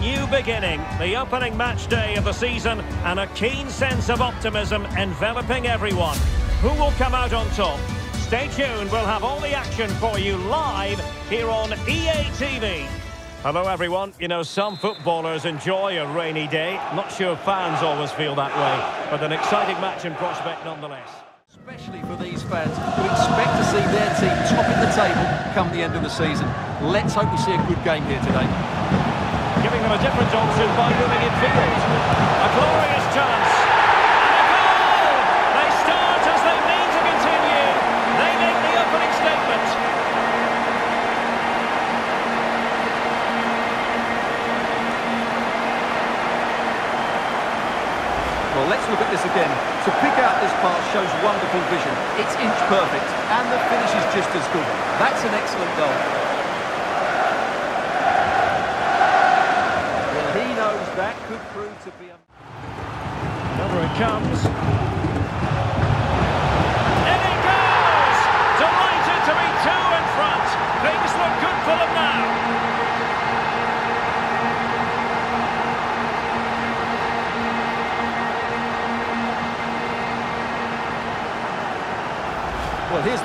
New beginning, the opening match day of the season, and a keen sense of optimism enveloping everyone. Who will come out on top? Stay tuned, we'll have all the action for you live here on EA TV. Hello everyone, you know some footballers enjoy a rainy day, not sure fans always feel that way, but an exciting match in prospect nonetheless. Especially for these fans who expect to see their team topping the table come the end of the season. Let's hope we see a good game here today. A different option by moving in field. A glorious chance. And a goal! They start as they mean to continue. They make the opening statement. Well, let's look at this again. To pick out this pass shows wonderful vision. It's inch perfect, and the finish is just as good. That's an excellent goal.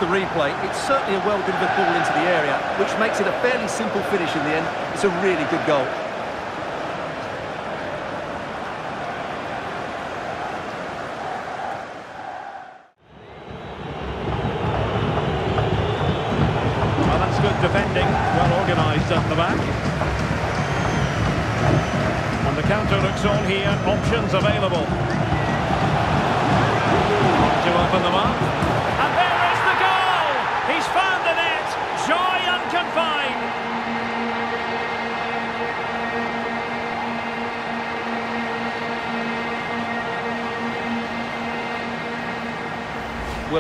The replay. It's certainly a well-delivered ball into the area, which makes it a fairly simple finish in the end. It's a really good goal. Well, that's good defending. Well organised at the back. And the counter looks on here. Options available.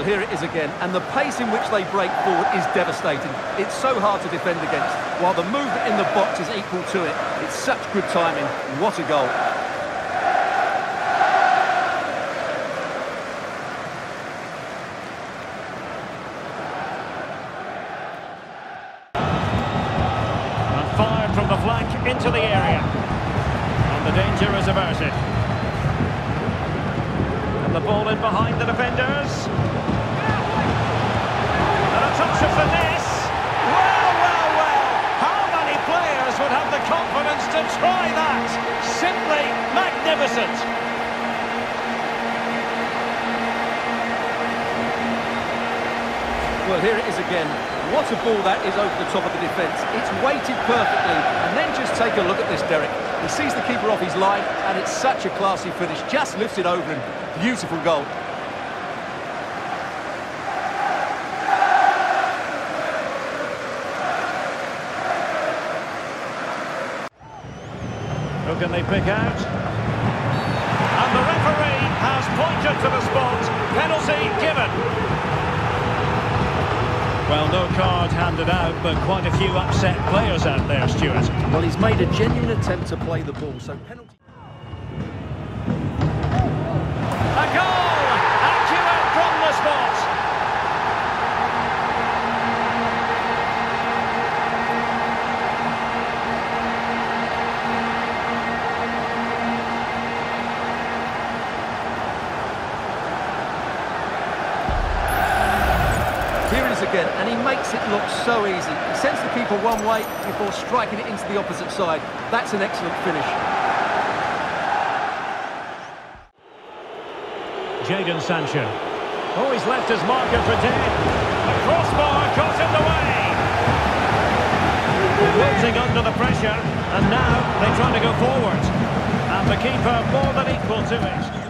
Here it is again, and the pace in which they break forward is devastating. It's so hard to defend against, while the movement in the box is equal to it. It's such good timing. What a goal. And fired from the flank into the area. And the danger is averted. And the ball in behind the defenders. And a touch of finesse. Well, well, well. How many players would have the confidence to try that? Simply magnificent. Well, here it is again. What a ball that is over the top of the defence. It's weighted perfectly. And then just take a look at this, Derek. He sees the keeper off his line, and it's such a classy finish. Just lifts it over him. Beautiful goal. Can they pick out? And the referee has pointed to the spot. Penalty given. Well, no card handed out, but quite a few upset players out there, Stuart. Well, he's made a genuine attempt to play the ball, so penalty... look so easy. He sends the keeper one way before striking it into the opposite side. That's an excellent finish. Jadon Sancho. Oh, he's left his marker for dead. A crossbar caught in the way. Wilting under the pressure, and now they try to go forward. And the keeper more than equal to it.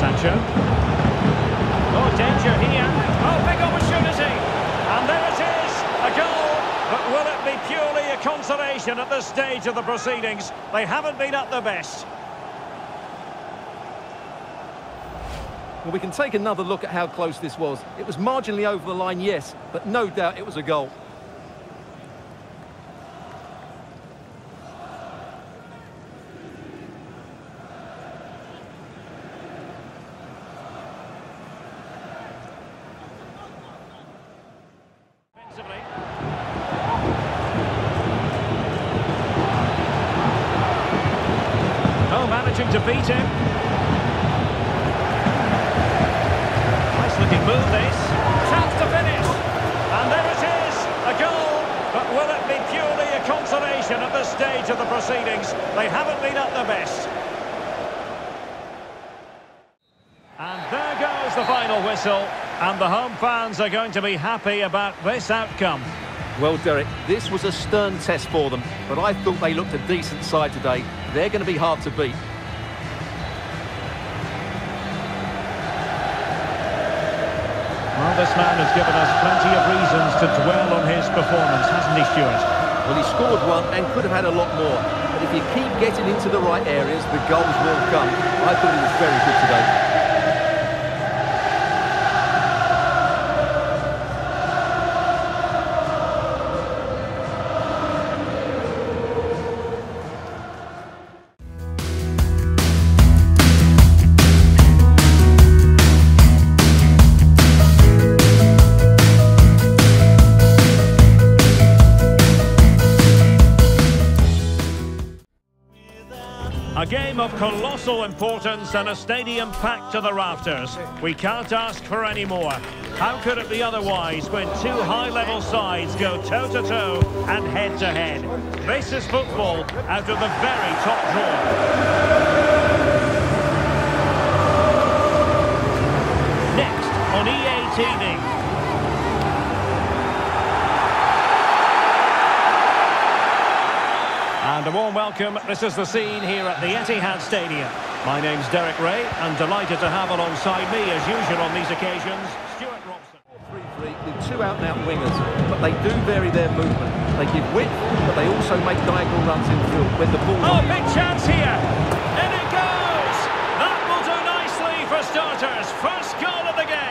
Sancho. Oh, danger here. Oh, big opportunity. And there it is, a goal. But will it be purely a consolation at this stage of the proceedings? They haven't been at their best. Well, we can take another look at how close this was. It was marginally over the line, yes, but no doubt it was a goal. To beat him. Nice looking move this. Chance to finish. And there it is, a goal. But will it be purely a consolation at this stage of the proceedings? They haven't been at their best. And there goes the final whistle. And the home fans are going to be happy about this outcome. Well, Derek, this was a stern test for them, but I thought they looked a decent side today. They're going to be hard to beat. Well, this man has given us plenty of reasons to dwell on his performance, hasn't he, Stuart? Well, he scored one and could have had a lot more. But if you keep getting into the right areas, the goals will come. I thought he was very good today. Of colossal importance and a stadium packed to the rafters. We can't ask for any more. How could it be otherwise when two high-level sides go toe-to-toe -to -toe and head-to-head? -head? This is football out of the very top drawer. Next on EA TV. And a warm welcome. This is the scene here at the Etihad Stadium. My name's Derek Ray, and delighted to have alongside me, as usual on these occasions, Stuart Robson. 3-3 with two out-and-out wingers, but they do vary their movement. They give width, but they also make diagonal runs in field when the ball... Oh, big chance here! And it goes! That will do nicely for starters. First goal of the game.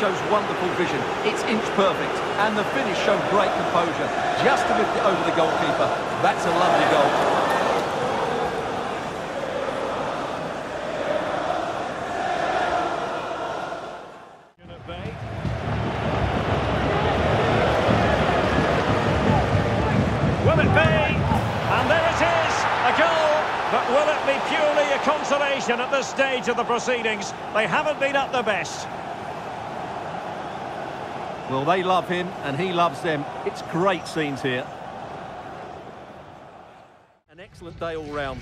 shows wonderful vision. It's inch perfect. And the finish showed great composure. Just to lift it over the goalkeeper. That's a lovely goal. Women's Bay, and there it is, a goal. But will it be purely a consolation at this stage of the proceedings. They haven't been at their best. Well, they love him and he loves them. It's great scenes here. An excellent day all round.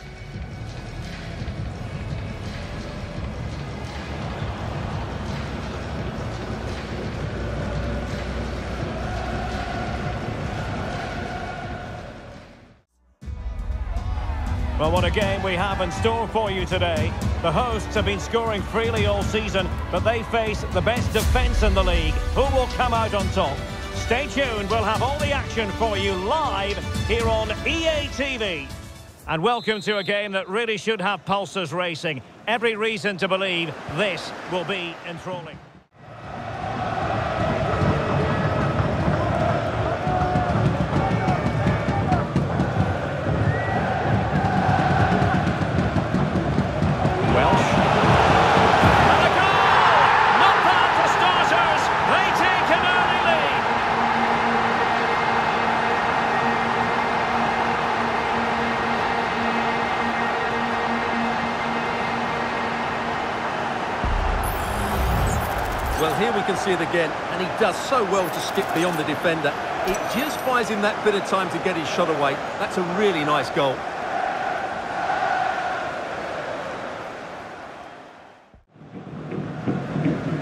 Well, what a game we have in store for you today. The hosts have been scoring freely all season, but they face the best defence in the league. Who will come out on top? Stay tuned, we'll have all the action for you live here on EA TV. And welcome to a game that really should have pulses racing. Every reason to believe this will be enthralling. See it again, and he does so well to skip beyond the defender. It just buys him that bit of time to get his shot away. That's a really nice goal.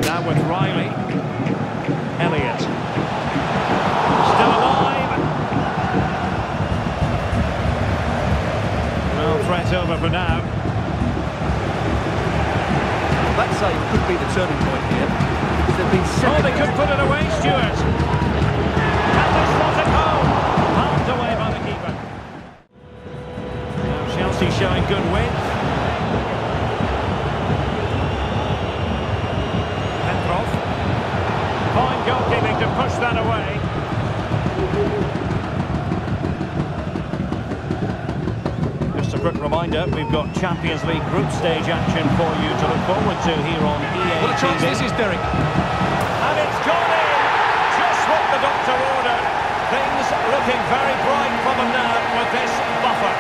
Now with Riley. Elliott. Still alive. Well, threat over for now. That save could be the turning point Because they've Oh, they could put it away, Stuart. They slot it home? Palmed away by the keeper. Now Chelsea showing good width. Petrov. Fine goalkeeping to push that away. Just a quick reminder, we've got Champions League group stage action for you to look forward to here on EA What a chance this is, Derek. And it's gone in! Just what the doctor ordered. Things looking very bright for them now with this buffer.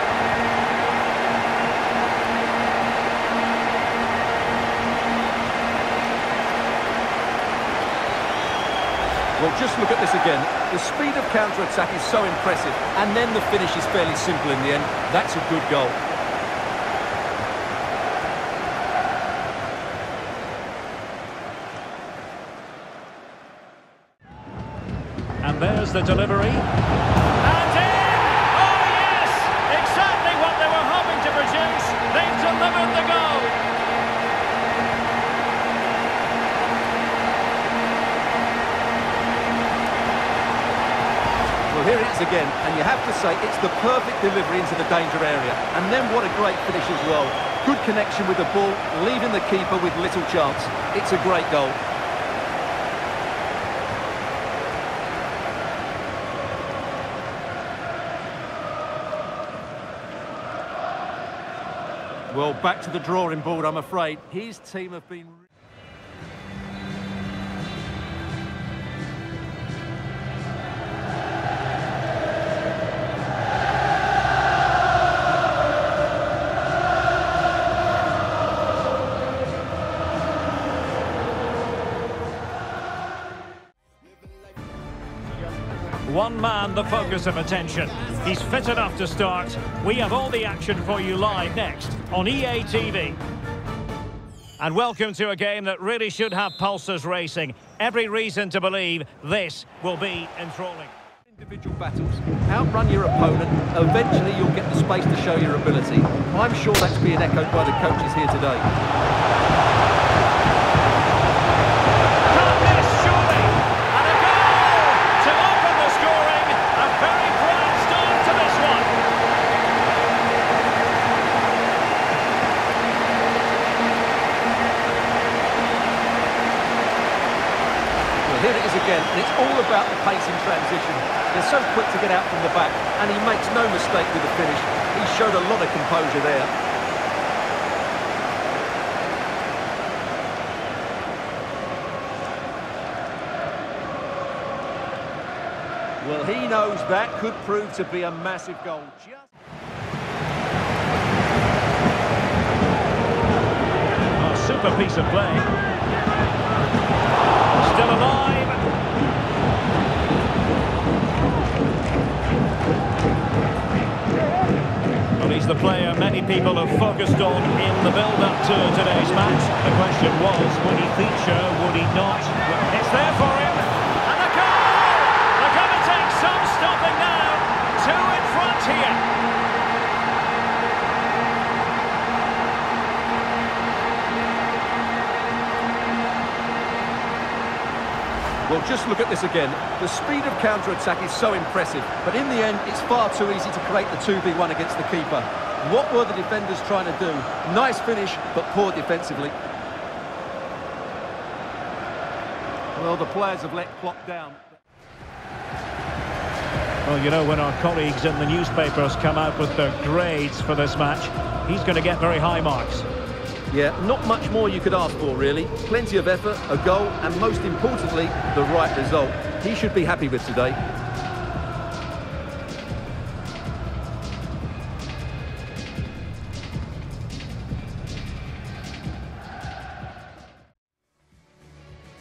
Well, just look at this again. The speed of counter-attack is so impressive, and then the finish is fairly simple in the end. That's a good goal. And there's the delivery. The perfect delivery into the danger area. And then what a great finish as well. Good connection with the ball, leaving the keeper with little chance. It's a great goal. Well, back to the drawing board, I'm afraid. His team have been... One man, the focus of attention. He's fit enough to start. We have all the action for you live next on EA TV. And welcome to a game that really should have pulses racing. Every reason to believe this will be enthralling. Individual battles, outrun your opponent, eventually you'll get the space to show your ability. I'm sure that's being echoed by the coaches here today. And it's all about the pace in transition. They're so quick to get out from the back, and he makes no mistake with the finish. He showed a lot of composure there. Well, he knows that could prove to be a massive goal. Just... A super piece of play. Player many people have focused on in the build-up to today's match. The question was, would he feature, would he not? It's there for him. And the goal! They're going to take some stopping now. Two in front here. Well, just look at this again. The speed of counter-attack is so impressive, but in the end, it's far too easy to create the 2v1 against the keeper. What were the defenders trying to do? Nice finish, but poor defensively. Well, the players have let Klopp down. Well, you know, when our colleagues in the newspapers come out with their grades for this match, he's going to get very high marks. Yeah, not much more you could ask for, really. Plenty of effort, a goal, and most importantly, the right result. He should be happy with today.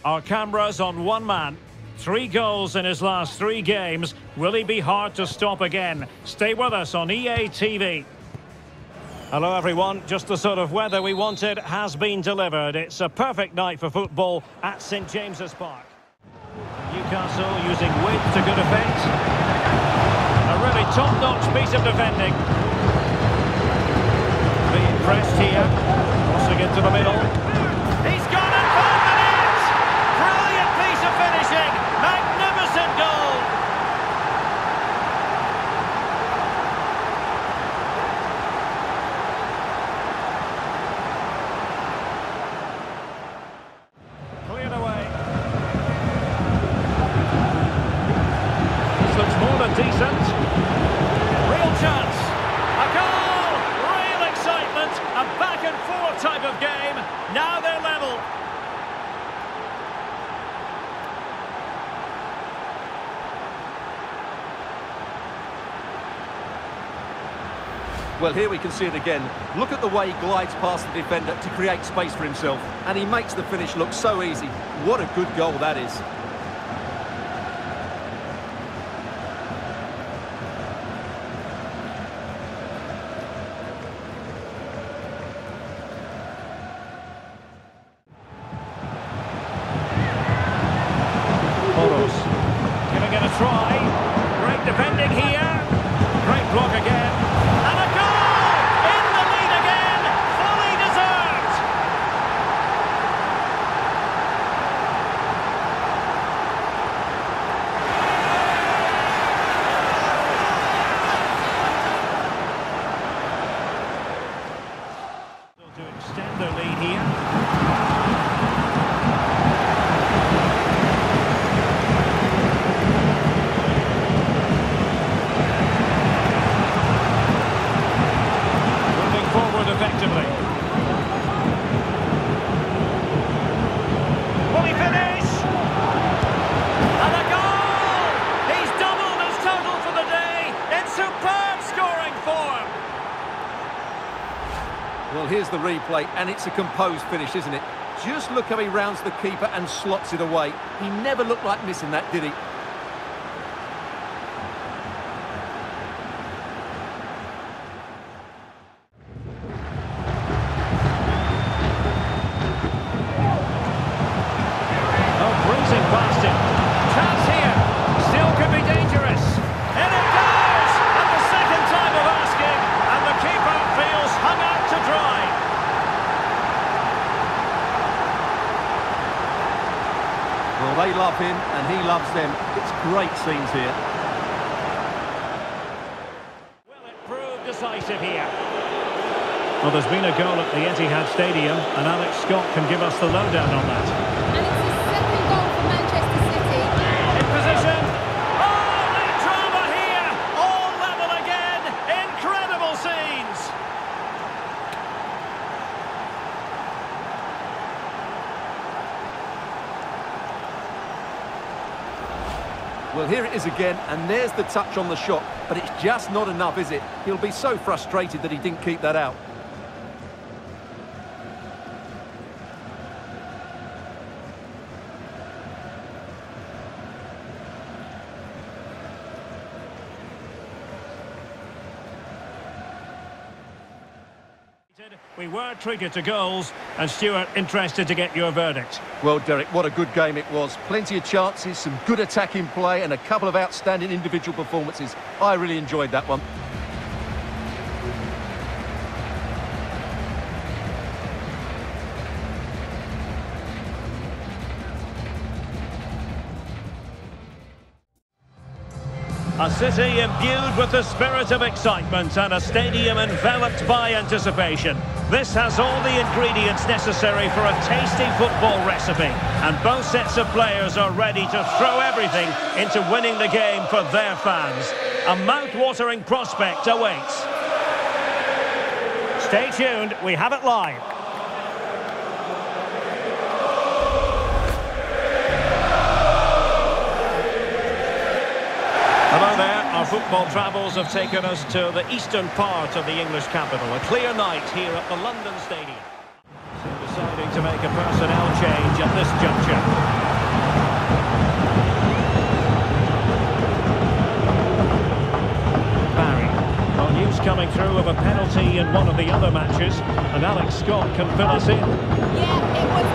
Our cameras on one man. Three goals in his last three games. Will he be hard to stop again? Stay with us on EA TV. Hello everyone, just the sort of weather we wanted has been delivered. It's a perfect night for football at St James's Park. Newcastle using width to good effect. A really top-notch piece of defending. Being pressed here, crossing into the middle. He's gone and found the net! Brilliant piece of finishing! Magnificent goal! Cleared away. This looks more than decent. Real chance. A goal! Real excitement. A back and forth type of game. Now they're level. Well, here we can see it again. Look at the way he glides past the defender to create space for himself. And he makes the finish look so easy. What a good goal that is. Moros. Giving it a try. Great defending here. Great block again. And a goal! In the lead again. Fully deserved. To extend their lead here. Moving forward effectively. Will he finish? And a goal! He's doubled his total for the day in superb scoring form. Well, here's the replay, and it's a composed finish, isn't it? Just look how he rounds the keeper and slots it away. He never looked like missing that, did he? Oh, breezing past him. Chance here. Still could be dangerous. And it goes! At the second time of asking, and the keeper feels hung out to dry. Well, they love him, and he loves them. It's great scenes here. Will it prove decisive here? Well, there's been a goal at the Etihad Stadium, and Alex Scott can give us the lowdown on that. And it's his second goal for Manchester City. In position. Oh, the drama here! All level again! Incredible scenes! Well, here it is again, and there's the touch on the shot, but it's just not enough, is it? He'll be so frustrated that he didn't keep that out. Treated to goals, and Stuart, interested to get your verdict. Well, Derek, what a good game it was. Plenty of chances, some good attacking play, and a couple of outstanding individual performances. I really enjoyed that one. A city imbued with the spirit of excitement and a stadium enveloped by anticipation. This has all the ingredients necessary for a tasty football recipe. And both sets of players are ready to throw everything into winning the game for their fans. A mouth-watering prospect awaits. Stay tuned, we have it live. Football travels have taken us to the eastern part of the English capital. A clear night here at the London Stadium. So deciding to make a personnel change at this juncture. Barry. News coming through of a penalty in one of the other matches, and Alex Scott can fill us in. Yeah,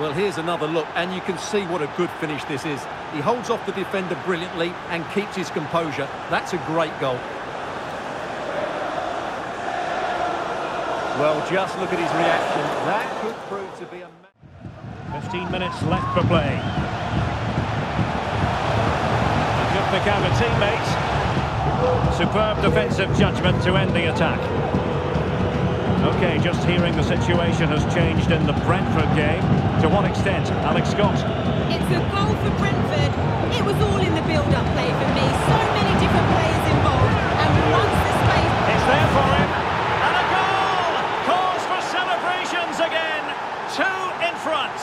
Well, here's another look, and you can see what a good finish this is. He holds off the defender brilliantly and keeps his composure. That's a great goal. Well, just look at his reaction. That could prove to be a... 15 minutes left for play. A good pick out of teammates. Superb defensive judgment to end the attack. Okay, just hearing the situation has changed in the Brentford game. To what extent? Alex Scott. It's a goal for Brentford. It was all in the build-up play for me. So many different players involved. And once the space... It's there for him. And a goal! Calls for celebrations again. Two in front.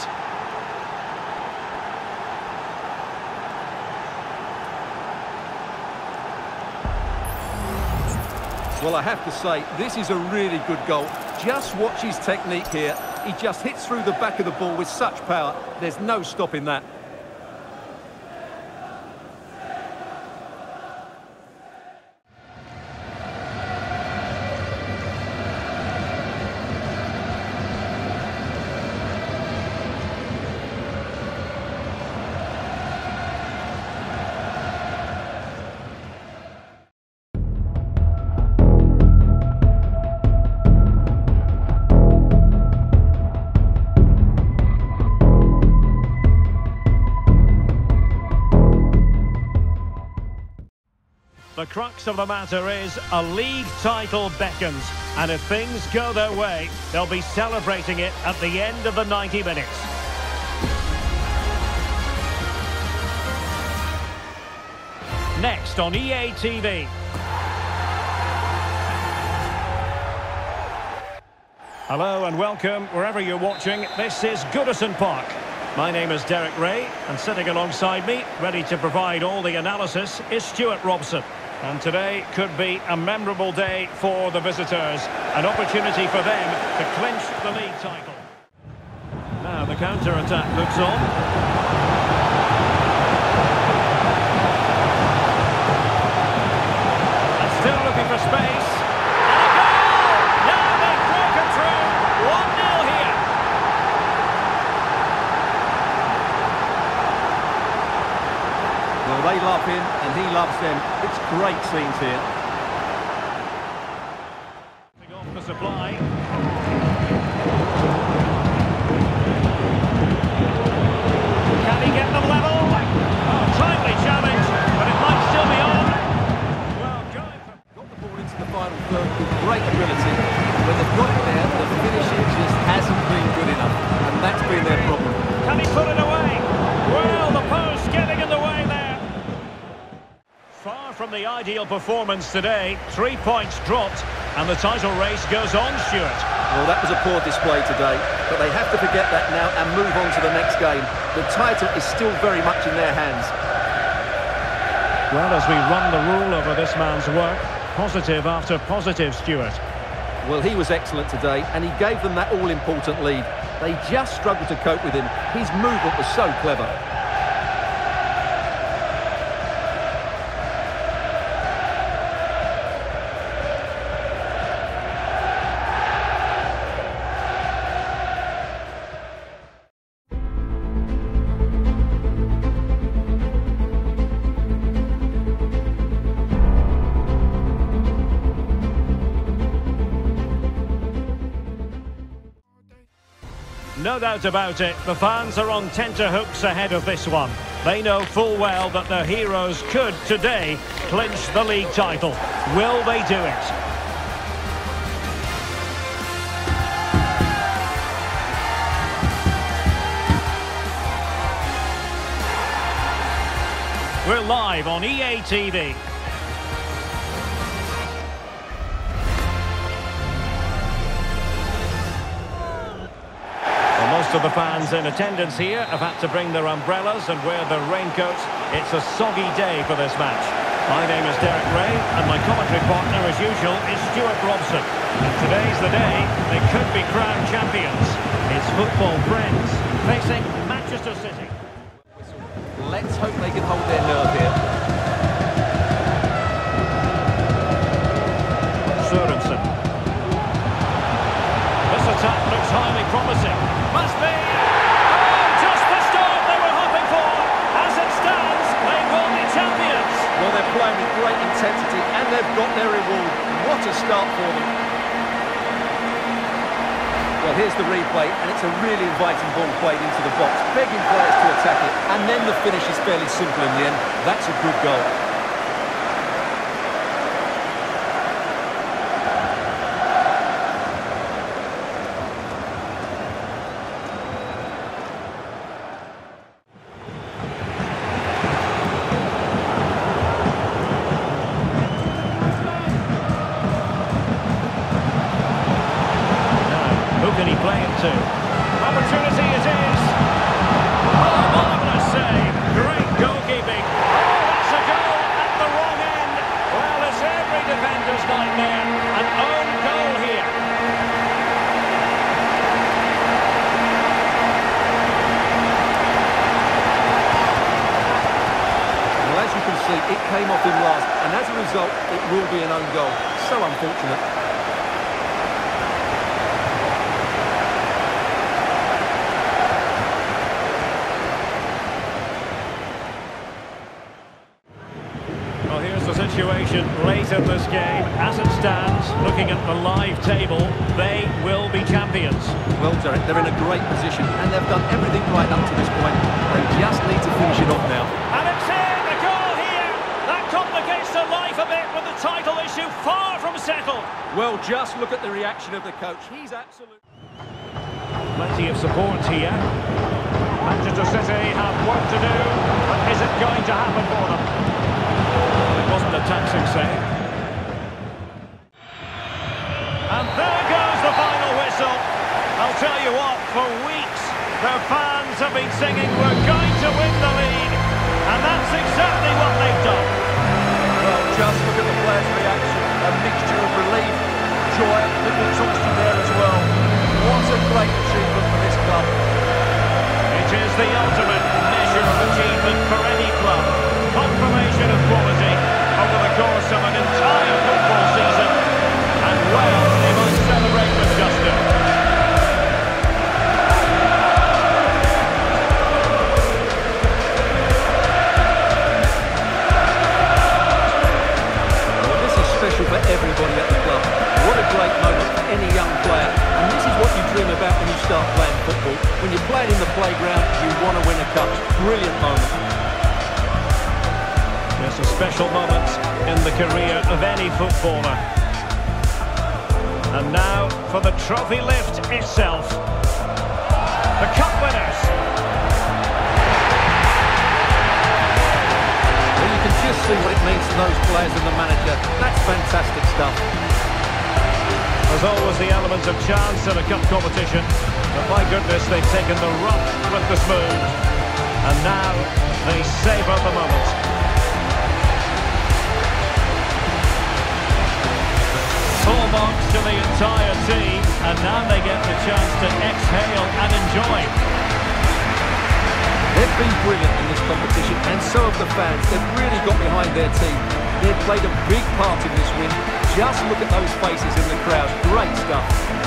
Well, I have to say, this is a really good goal. Just watch his technique here. He just hits through the back of the ball with such power. There's no stopping that. Crux of the matter is a league title beckons, and if things go their way, they'll be celebrating it at the end of the 90 minutes. Next on EA TV. Hello and welcome wherever you're watching. This is Goodison Park. My name is Derek Ray, and sitting alongside me, ready to provide all the analysis, is Stuart Robson. And today could be a memorable day for the visitors, an opportunity for them to clinch the league title. Now the counter-attack looks on. And still looking for space. And a goal! Now they've broken through. 1-0 here. Him and he loves them. It's great scenes here. Performance today. Three points dropped, and the title race goes on, Stuart. Well, that was a poor display today, but they have to forget that now and move on to the next game. The title is still very much in their hands. Well, as we run the rule over this man's work, positive after positive, Stuart. Well, he was excellent today, and he gave them that all-important lead. They just struggled to cope with him. His movement was so clever. No doubt about it, the fans are on tenterhooks ahead of this one. They know full well that their heroes could, today, clinch the league title. Will they do it? We're live on EA TV. Most of the fans in attendance here have had to bring their umbrellas and wear their raincoats. It's a soggy day for this match. My name is Derek Ray, and my commentary partner, as usual, is Stuart Robson. And today's the day they could be crowned champions. It's football friends facing Manchester City. Let's hope they can hold their nerve Well, here's the replay, and it's a really inviting ball played into the box, begging players to attack it, and then the finish is fairly simple in the end. That's a good goal. Be an own goal. So unfortunate. Well, here's the situation late in this game. As it stands, looking at the live table, they will be champions. Well, Derek, they're in a great position, and they've done everything right up to this point. They just need to finish it off now. And it's in, the goal here! That complicates the life a bit with the title issue far from settled. Well, just look at the reaction of the coach. He's absolutely... Plenty of support here. Manchester City have work to do, but is it going to happen for them? It wasn't a taxing save. And there goes the final whistle. I'll tell you what, for weeks, their fans have been singing, we're going to win the league. And that's exactly what they've done. With the smooth. And now they savour the moment. Full marks to the entire team. And now they get the chance to exhale and enjoy. They've been brilliant in this competition, and so have the fans. They've really got behind their team. They've played a big part in this win. Just look at those faces in the crowd. Great stuff.